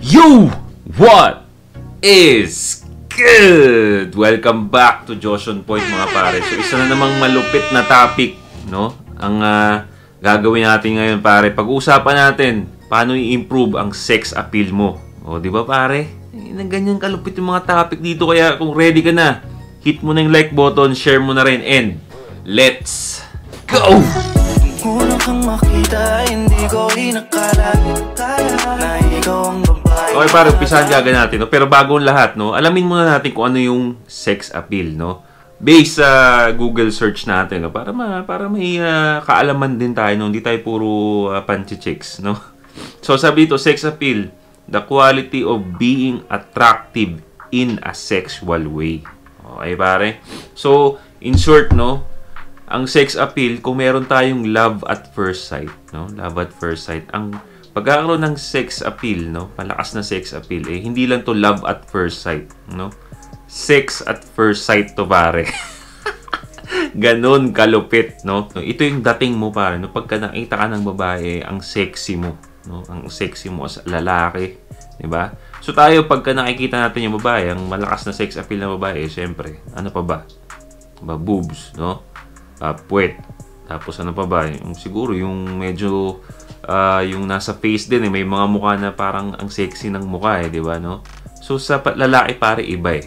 You! What is good? Welcome back to Joshon Point mga pare. So isa na namang malupit na topic, no? Ang ah, gagawin natin ngayon pare. Pag-uusapan natin paano i-improve ang sex appeal mo. O, di ba pare? Eh, na ganyan kalupit yung mga topic dito kaya kung ready ka na, hit mo na yung like button, share mo na rin, and let's go! Una kang makita, hindi ko inakala Na ikaw ang babae Okay, pare, umpisahan gaga natin. No? Pero bago ang lahat, no, alamin muna natin kung ano yung sex appeal, no? Based sa Google search natin, no? Para ma para may ah, kaalaman din tayo, no? Hindi tayo puro uh, panchi-chicks, no? So, sabi dito, sex appeal, the quality of being attractive in a sexual way. Okay, pare? So, in short, no, ang sex appeal, kung meron tayong love at first sight, no? Love at first sight. Ang pagkakaroon ng sex appeal, no? Malakas na sex appeal, eh, hindi lang to love at first sight, no? Sex at first sight to, pare. Ganon kalupit, no? Ito yung dating mo, pare, no? Pagka nakita ka ng babae, ang sexy mo, no? Ang sexy mo as lalaki, di ba? So tayo, pagka nakikita natin yung babae, ang malakas na sex appeal na babae, syempre, ano pa ba? Ba, boobs, no? Uh, puwet. Tapos ano pa ba? Yung, siguro yung medyo ah, yung nasa face din eh. May mga mukha na parang ang sexy ng mukha eh, di ba no? So sa lalaki pare iba eh.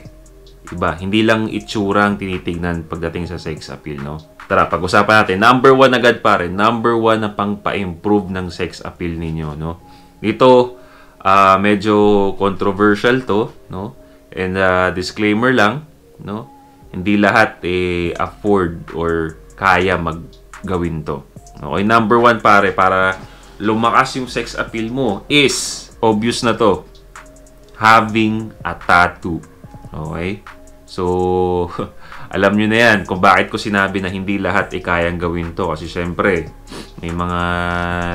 Iba. Hindi lang itsura ang tinitignan pagdating sa sex appeal, no? Tara, pag-usapan natin. Number one agad pare. Number one na pang pa-improve ng sex appeal ninyo, no? Dito, ah, medyo controversial to, no? And ah, disclaimer lang, no? Hindi lahat eh afford or kaya maggawin to. Okay, number one pare, para lumakas yung sex appeal mo is, obvious na to, having a tattoo. Okay? So, alam nyo na yan kung bakit ko sinabi na hindi lahat ay kayang gawin to. Kasi syempre, may mga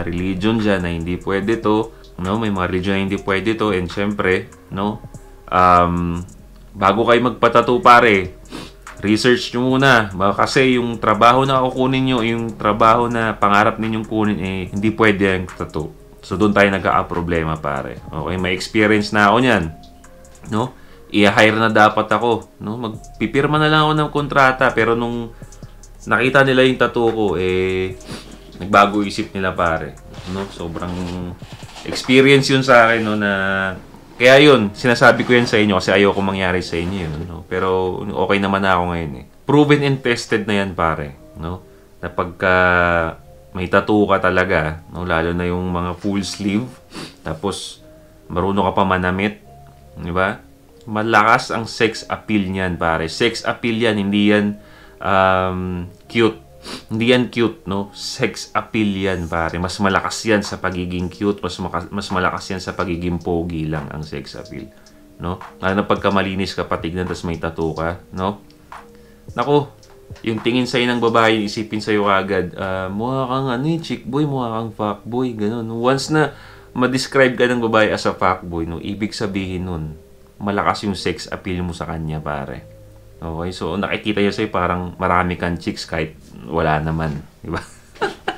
religion dyan na hindi pwede to. No? May mga religion na hindi pwede to. And syempre, no? Um, bago kayo magpatato pare, research nyo muna. Kasi yung trabaho na kukunin nyo, yung trabaho na pangarap ninyong kunin, eh, hindi pwede ang tattoo. So, doon tayo nagka-problema, pare. Okay, may experience na ako niyan. No? I-hire na dapat ako. No? Magpipirma na lang ako ng kontrata. Pero nung nakita nila yung tattoo ko, eh, nagbago isip nila, pare. No? Sobrang experience yun sa akin, no, na kaya yun, sinasabi ko yan sa inyo kasi ayoko mangyari sa inyo yun. No? Pero okay naman na ako ngayon eh. Proven and tested na yan pare. No? Na pagka may tattoo ka talaga, no? lalo na yung mga full sleeve, tapos marunong ka pa manamit, di ba? Malakas ang sex appeal niyan pare. Sex appeal yan, hindi yan um, cute. Hindi yan cute, no? Sex appeal yan, pare. Mas malakas yan sa pagiging cute. Mas, maka- mas malakas yan sa pagiging pogi lang ang sex appeal. No? Lalo na pagka ka, patignan, tapos may tattoo ka, no? Nako, yung tingin sa'yo ng babae, isipin sa'yo agad, ah, mukha kang ano eh, chick boy, mukha kang fuckboy, ganun. Once na ma-describe ka ng babae as a fuckboy, no, ibig sabihin nun, malakas yung sex appeal mo sa kanya, pare. Okay, so nakikita niya sa'yo parang marami kang chicks kahit wala naman. Di ba?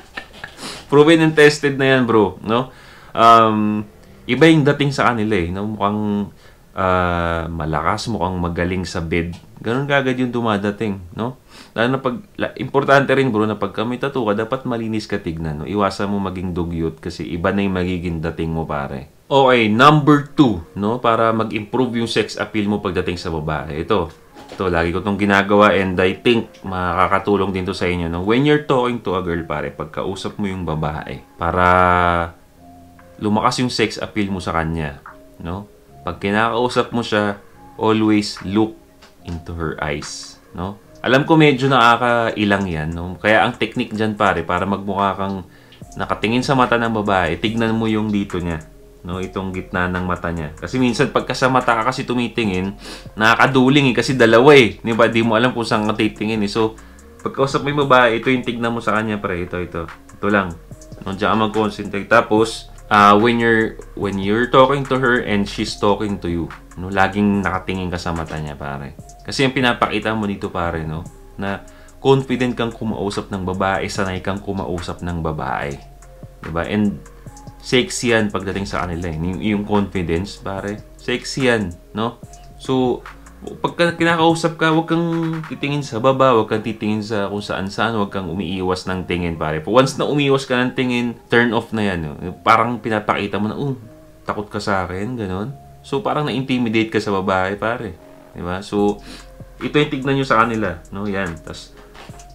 Proven and tested na yan, bro. No? Um, iba yung dating sa kanila eh. No? Mukhang ah, malakas, mukhang magaling sa bed. Ganun kagad yung dumadating. No? Lalo na pag, importante rin bro na pag may tattoo ka, dapat malinis ka tignan. No? Iwasan mo maging dugyot kasi iba na yung magiging dating mo pare. Okay, number two, no? Para mag-improve yung sex appeal mo pagdating sa babae. Ito, ito, lagi ko itong ginagawa and I think makakatulong din to sa inyo. No? When you're talking to a girl, pare, pagkausap mo yung babae, para lumakas yung sex appeal mo sa kanya. No? Pag kinakausap mo siya, always look into her eyes. No? Alam ko medyo nakakailang yan. No? Kaya ang technique dyan, pare, para magmukha kang nakatingin sa mata ng babae, tignan mo yung dito niya no itong gitna ng mata niya. Kasi minsan pagka sa mata ka kasi tumitingin nakakaduling eh kasi dalawa eh. Di ba? Di mo alam kung saan ka titingin eh. So pagkausap mo yung babae ito yung tignan mo sa kanya pre. Ito ito. Ito lang. No diyan mag-concentrate. Tapos uh, when you're when you're talking to her and she's talking to you no laging nakatingin ka sa mata niya pare. Kasi yung pinapakita mo dito pare no na confident kang kumausap ng babae sanay kang kumausap ng babae. Di ba? And sexy yan pagdating sa kanila eh. Yung, yung confidence, pare. Sexy yan, no? So, pagka kinakausap ka, huwag kang titingin sa baba, huwag kang titingin sa kung saan saan, huwag kang umiiwas ng tingin, pare. Once na umiiwas ka ng tingin, turn off na yan. No? Parang pinapakita mo na, oh, takot ka sa akin, ganun. So, parang na-intimidate ka sa babae, pare. Diba? So, ito yung tignan nyo sa kanila, no? Yan. Tapos,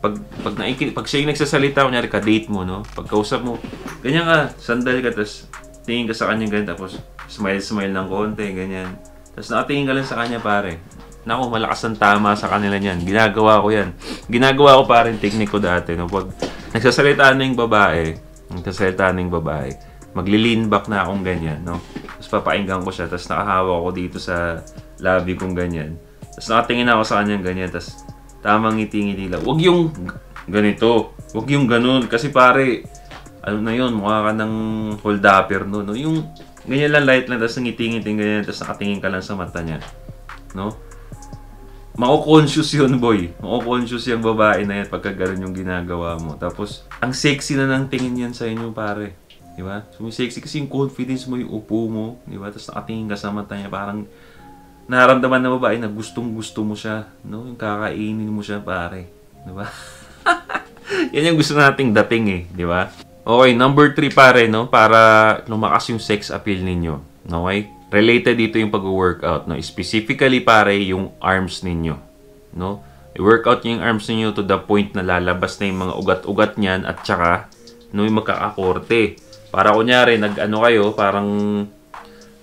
pag, pag, naiki, pag siya yung nagsasalita, kunyari ka-date mo, no? Pag kausap mo, ganyan ka, sandal ka, tapos tingin ka sa kanya ganyan, tapos smile-smile ng konti, ganyan. Tapos nakatingin ka lang sa kanya, pare. Nako, malakas ang tama sa kanila niyan. Ginagawa ko yan. Ginagawa ko pare yung technique ko dati. No? Pag nagsasalita na yung babae, nagsasalita na yung babae, magli-lean back na akong ganyan. No? Tapos papainggan ko siya. Tapos nakahawa ko dito sa labi kong ganyan. Tapos nakatingin ako sa kanya ganyan. Tapos tamang ngiti-ngiti lang. Huwag yung ganito. Huwag yung ganun. Kasi pare, ano na yun, mukha ka ng hold upper no? no? Yung ganyan lang, light lang. Tapos ngiti-ngiti ganyan. Tapos nakatingin ka lang sa mata niya. No? Mako-conscious yun, boy. Mako-conscious yung babae na yan pagka ganun yung ginagawa mo. Tapos, ang sexy na ng tingin yan sa inyo, pare. Di ba? So, sexy kasi yung confidence mo, yung upo mo. Di ba? Tapos nakatingin ka sa mata niya. Parang, naramdaman na babae na gustong gusto mo siya. No? Yung kakainin mo siya, pare. Di ba? yan yung gusto nating dating eh. Di ba? Okay, number 3 pare, no? Para lumakas yung sex appeal ninyo. Okay? related dito yung pag-workout, no? Specifically, pare, yung arms ninyo, no? I-workout nyo yung arms ninyo to the point na lalabas na yung mga ugat-ugat niyan at saka, no, yung magkakakorte. Para kunyari, nag-ano kayo, parang,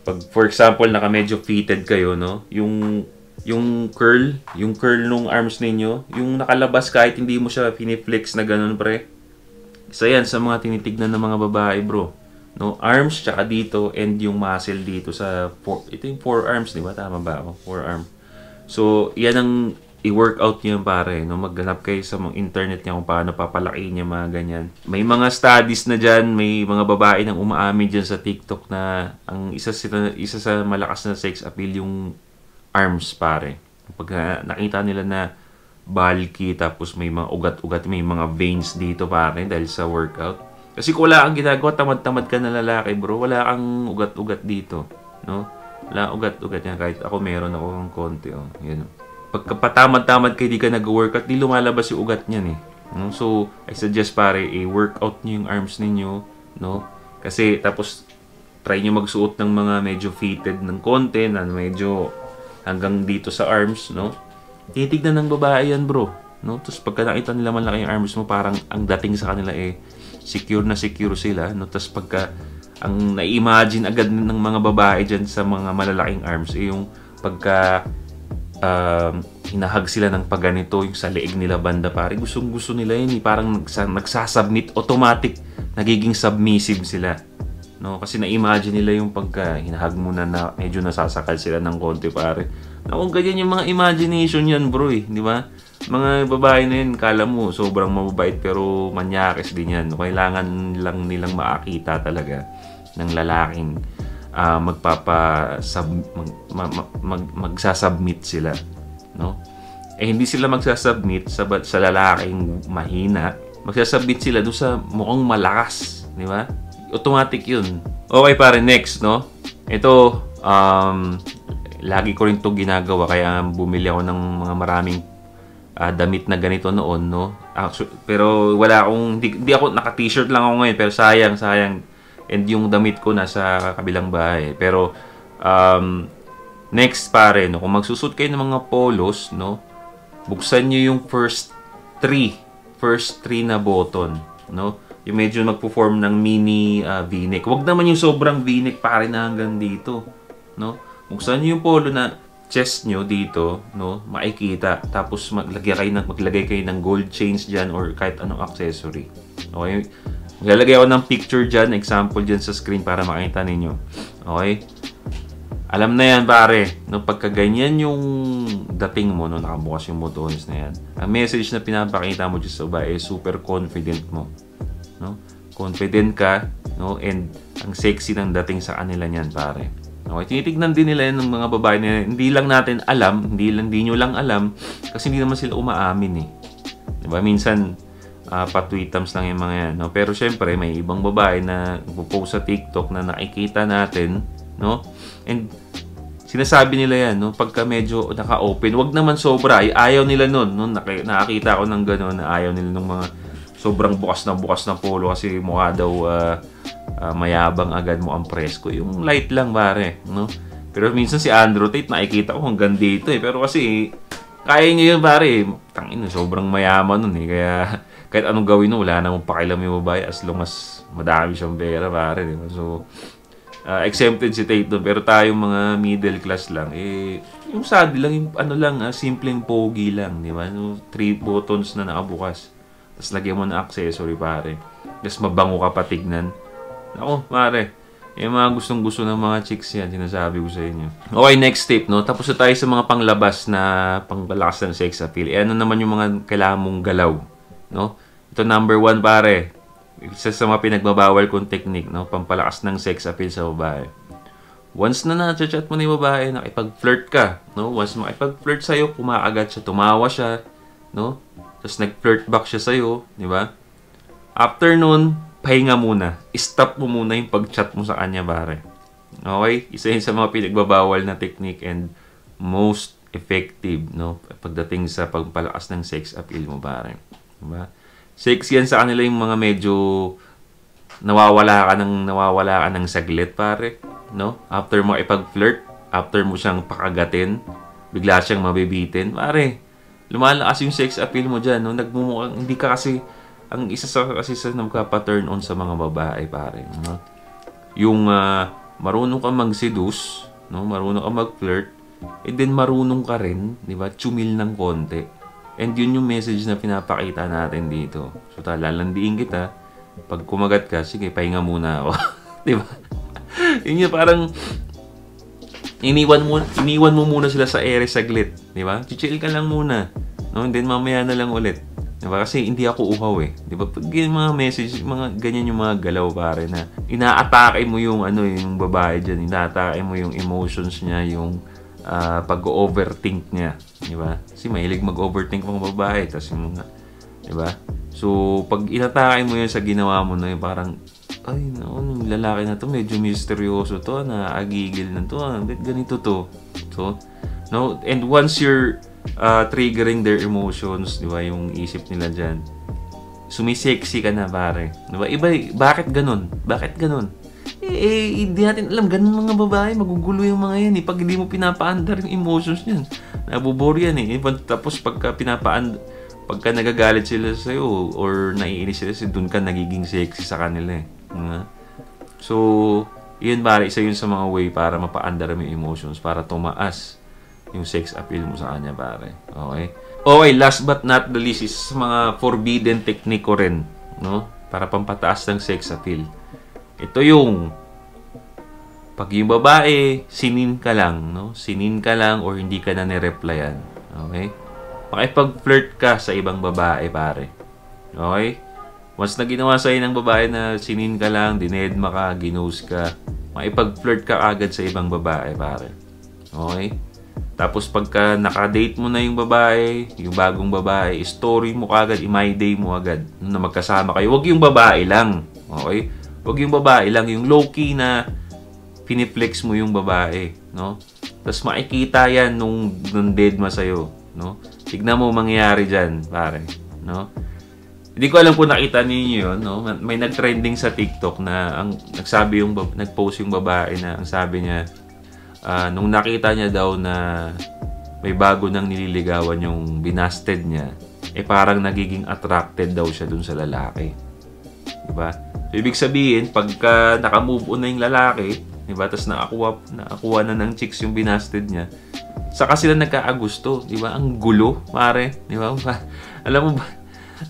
pag, for example, naka medyo fitted kayo, no? Yung, yung curl, yung curl nung arms ninyo, yung nakalabas kahit hindi mo siya piniflex na ganun, pre. Isa yan sa mga tinitignan ng mga babae, bro no arms tsaka dito and yung muscle dito sa four, ito yung forearms di ba tama ba ako forearm so yan ang i-workout niyo pare no maghanap kayo sa mga internet niya kung paano papalaki niya mga ganyan may mga studies na diyan may mga babae nang umaamin diyan sa TikTok na ang isa sila isa sa malakas na sex appeal yung arms pare pag nakita nila na bulky tapos may mga ugat-ugat may mga veins dito pare dahil sa workout kasi kung wala kang ginagawa, tamad-tamad ka na lalaki, bro. Wala kang ugat-ugat dito. No? Wala ugat-ugat yan. Kahit ako meron ako ng konti. Oh. Yan. Pagka patamad-tamad ka, di ka nag-workout, di lumalabas yung ugat niyan eh. No? So, I suggest pare, i-workout niyo yung arms ninyo. No? Kasi tapos, try niyo magsuot ng mga medyo fitted ng konti na medyo hanggang dito sa arms, no? Titignan ng babae yan, bro. No? Tapos pagka nakita nila malaki yung arms mo, parang ang dating sa kanila eh, secure na secure sila. No? Tapos pagka, ang na-imagine agad ng mga babae dyan sa mga malalaking arms, eh, yung pagka um, hinahag sila ng pagganito, yung sa leeg nila banda pare, gustong gusto nila yun, eh. parang nagsa, nagsasubmit, automatic, nagiging submissive sila. No? Kasi na-imagine nila yung pagka hinahag mo na, medyo nasasakal sila ng konti pare. Kung ganyan yung mga imagination yan bro eh, di ba? Mga babae na yun, kala mo sobrang mababait pero manyakis din yan. Kailangan lang nilang makakita talaga ng lalaking uh, magpapa mag, mag, mag, magsasubmit sila. No? Eh hindi sila magsasubmit sa, sa lalaking mahina. Magsasubmit sila doon sa mukhang malakas. Di ba? Automatic yun. Okay pare, next, no? Ito, um, lagi ko rin to ginagawa kaya bumili ako ng mga maraming uh, damit na ganito noon, no? Actually, pero wala akong, hindi, hindi ako, naka-t-shirt lang ako ngayon, pero sayang, sayang. And yung damit ko nasa kabilang bahay. Pero, um, next pare, no? Kung magsusot kayo ng mga polos, no? Buksan nyo yung first three. First three na button, no? Yung medyo magpo-form ng mini uh, v-neck. Huwag naman yung sobrang v-neck pare na hanggang dito, no? Buksan nyo yung polo na chest nyo dito, no, makikita. Tapos maglagay kayo ng, maglagay kayo ng gold chains dyan or kahit anong accessory. Okay? Maglalagay ako ng picture dyan, example dyan sa screen para makita ninyo. Okay? Alam na yan, pare. No, pagka ganyan yung dating mo, no, nakabukas yung buttons na yan. Ang message na pinapakita mo dyan sa babae, super confident mo. No? Confident ka, no, and ang sexy ng dating sa kanila niyan, pare. Okay, tinitignan din nila yan ng mga babae na hindi lang natin alam, hindi lang hindi nyo lang alam kasi hindi naman sila umaamin eh. 'Di ba? Minsan uh, patweetams lang yung mga yan, no? Pero syempre, may ibang babae na post sa TikTok na nakikita natin, no? And sinasabi nila yan, no? Pagka medyo naka-open, wag naman sobra. Ay, ayaw nila nun, no? Nakakita ko ng gano'n na ayaw nila ng mga sobrang bukas na bukas na polo kasi mukha daw uh, uh, mayabang agad mo ang presko. Yung light lang, pare, no? Pero minsan si Andrew Tate, nakikita ko hanggang dito eh. Pero kasi, kaya niya yun, pare. Tangin, sobrang mayaman nun eh. Kaya, kahit anong gawin nun, wala namang pakilam yung babae as long as madami siyang pera, pare. Diba? So, uh, exempted si doon. Pero tayong mga middle class lang, eh, yung sad lang, yung ano lang, uh, simpleng pogi lang, di ba? Yung three buttons na nakabukas. Tapos lagyan mo na accessory, pare. Tapos mabango ka patignan. Ako, pare. Yung mga gustong gusto ng mga chicks yan, sinasabi ko sa inyo. Okay, next tip, no? Tapos na tayo sa mga panglabas na pangpalakas ng sex appeal. Eh, ano naman yung mga kailangan mong galaw, no? Ito number one, pare. Isa sa mga pinagbabawal kong technique, no? Pampalakas ng sex appeal sa babae. Once na na-chat mo na yung babae, nakipag-flirt ka, no? Once makipag-flirt sa'yo, kumakagat siya, tumawa siya, no? Tapos nag-flirt back siya sa'yo, di ba? After nun, pahinga muna. Stop mo muna yung pag-chat mo sa kanya, pare. Okay? Isa yun sa mga pinagbabawal na technique and most effective, no? Pagdating sa pagpalakas ng sex appeal mo, pare. Diba? Sex yan sa kanila yung mga medyo nawawala ka ng nawawala ka ng saglit, pare. No? After mo ipag-flirt, after mo siyang pakagatin, bigla siyang mabibitin, pare lumalakas yung sex appeal mo dyan, no? Nagmumukhang, hindi ka kasi, ang isa sa kasi sa nagkapa-turn on sa mga babae, pare, no? Yung uh, marunong ka mag-seduce, no? Marunong ka mag-flirt, and then marunong ka rin, di ba? Chumil ng konti. And yun yung message na pinapakita natin dito. So, talalandiin kita. Pag kumagat ka, sige, pahinga muna ako. di ba? yun yung parang, iniwan mo, iniwan mo muna sila sa ere saglit. Di ba? Chichill ka lang muna. No? And then mamaya na lang ulit. Diba? Kasi hindi ako uhaw eh. Diba? Pag yung mga message, mga ganyan yung mga galaw pare na inaatake mo yung ano yung babae dyan. Inaatake mo yung emotions niya, yung uh, pag-overthink niya. Diba? Kasi mahilig mag-overthink mga babae. Tapos yung mga, diba? So, pag inatake mo yun sa ginawa mo na yun, parang, ay, no, yung lalaki na to, medyo misteryoso to, na agigil na to, ah, ganito to. So, no, and once you're uh, triggering their emotions, di ba, yung isip nila dyan. Sumisexy ka na, pare. Di ba? Iba, bakit ganun? Bakit ganun? Eh, eh, hindi natin alam, ganun mga babae, magugulo yung mga yan eh. Pag hindi mo pinapaandar yung emotions niyan, nabubor yan eh. Tapos pagka pinapaandar, pagka nagagalit sila sa iyo or naiinis sila, kasi doon ka nagiging sexy sa kanila eh. So, yun pare, isa yun sa mga way para mapaandar mo yung emotions, para tumaas yung sex appeal mo sa kanya, pare. Okay? Okay, last but not the least is mga forbidden technique ko rin, no? Para pampataas ng sex appeal. Ito yung pag yung babae, sinin ka lang, no? Sinin ka lang or hindi ka na ni-replyan. Okay? Makipag-flirt ka sa ibang babae, pare. Okay? Once na ginawa sa'yo ng babae na sinin ka lang, dinedma ka, ginose ka, makipag-flirt ka agad sa ibang babae, pare. Okay? Tapos pagka naka-date mo na yung babae, yung bagong babae, story mo kagad, i-my day mo agad na magkasama kayo. Huwag yung babae lang. Okay? Huwag yung babae lang, yung low-key na piniplex mo yung babae, no? Tapos makikita yan nung, nung dead ma sa'yo, no? Tignan mo mangyayari dyan, pare, no? Hindi ko alam kung nakita niyo yun, no? May nag-trending sa TikTok na ang nagsabi yung nag-post yung babae na ang sabi niya, uh, nung nakita niya daw na may bago nang nililigawan yung binasted niya, eh parang nagiging attracted daw siya dun sa lalaki. Diba? So, ibig sabihin, pagka nakamove on na yung lalaki, diba? Tapos nakakuha, nakakuha na ng chicks yung binasted niya, saka sila nagkaagusto, di ba? Ang gulo, pare, di ba? Alam mo ba,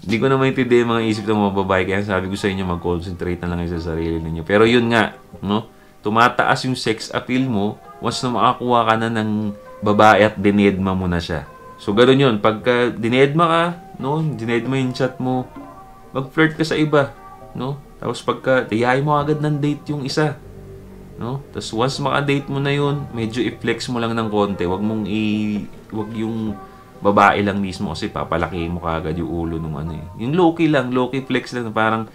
hindi ko na maintindihan mga isip ng mga babae, kaya sabi ko sa inyo, mag-concentrate na lang sa sarili ninyo. Pero yun nga, no? Tumataas yung sex appeal mo once na makakuha ka na ng babae at dinedma mo na siya. So, ganoon yun. Pagka dinedma ka, no, dinedma yung chat mo, mag-flirt ka sa iba, no? Tapos pagka, tiyahin mo agad ng date yung isa, no? Tapos once maka-date mo na yun, medyo i-flex mo lang ng konti. Wag mong i... Wag yung babae lang mismo kasi papalaki mo kagad yung ulo nung ano eh. Yung low-key lang, low-key flex lang. Parang,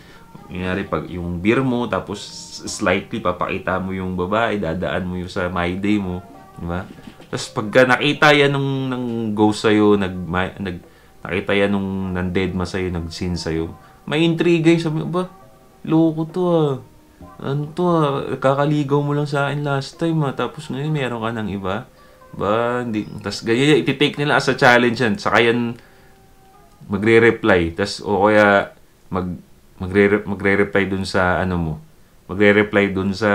nangyari pag yung beer mo, tapos slightly papakita mo yung babae, dadaan mo yung sa my day mo. Di ba? Tapos pagka nakita yan nung nang ghost sa'yo, nag, ma, nag, nakita yan nung nan-dead ma sa'yo, nag-sin sa'yo, may intriga yung sabi, ba, loko to ah. Ano to ah, kakaligaw mo lang sa akin last time ah. Tapos ngayon meron ka ng iba. Ba, hindi. Tapos ganyan, iti-take nila as a challenge yan. Saka yan, magre-reply. Tapos, o kaya, mag, magre, magre-reply dun sa, ano mo, magre-reply dun sa,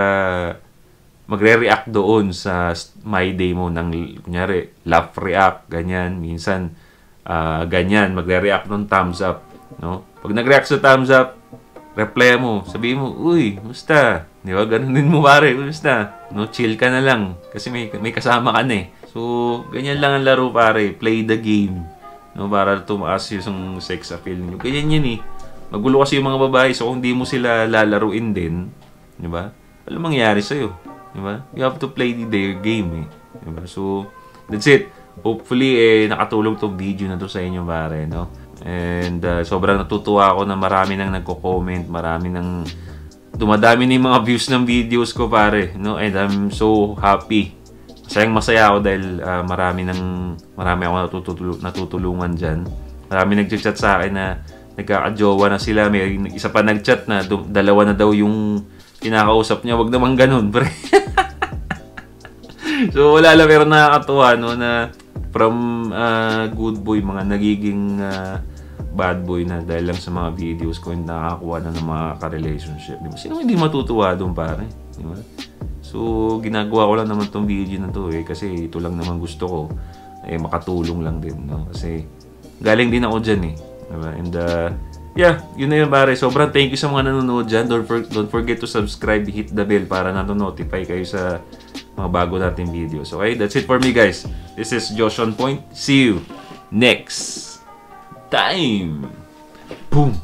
magre-react doon sa my day mo ng, kunyari, laugh react, ganyan. Minsan, uh, ganyan, magre-react ng thumbs up. No? Pag nag-react sa thumbs up, reply mo, sabihin mo, uy, musta? Di ba? Ganun din mo pare, musta? No, chill ka na lang. Kasi may, may kasama ka na eh. So, ganyan lang ang laro pare. Play the game. No, para tumaas yung sex appeal niyo. Ganyan yan eh. Magulo kasi yung mga babae. So, kung di mo sila lalaruin din, di ba? Wala mangyayari sa'yo. Di ba? You have to play their game eh. Di ba? So, that's it. Hopefully, eh, nakatulong tong video na to sa inyo pare, no? And uh, sobrang natutuwa ako na marami nang nagko-comment, marami nang dumadami na yung mga views ng videos ko pare, no? And I'm so happy. Masayang masaya ako dahil uh, marami nang marami ako natutul- natutulungan diyan. Marami nagchat sa akin na nagkakajowa na sila. May isa pa nagchat na dalawa na daw yung kinakausap niya. Wag naman ganun, pre. so wala lang pero nakakatuwa no na from uh, good boy mga nagiging uh, bad boy na dahil lang sa mga videos ko yung nakakuha na ng mga ka-relationship. Di ba? Sino hindi matutuwa doon pare? Di ba? So, ginagawa ko lang naman tong video na to eh kasi ito lang naman gusto ko eh makatulong lang din no kasi galing din ako diyan eh diba? and uh, yeah yun na yun pare sobrang thank you sa mga nanonood dyan don't, for, don't forget to subscribe hit the bell para nato-notify kayo sa mga bago nating videos okay that's it for me guys this is Josh on Point see you next time. Boom.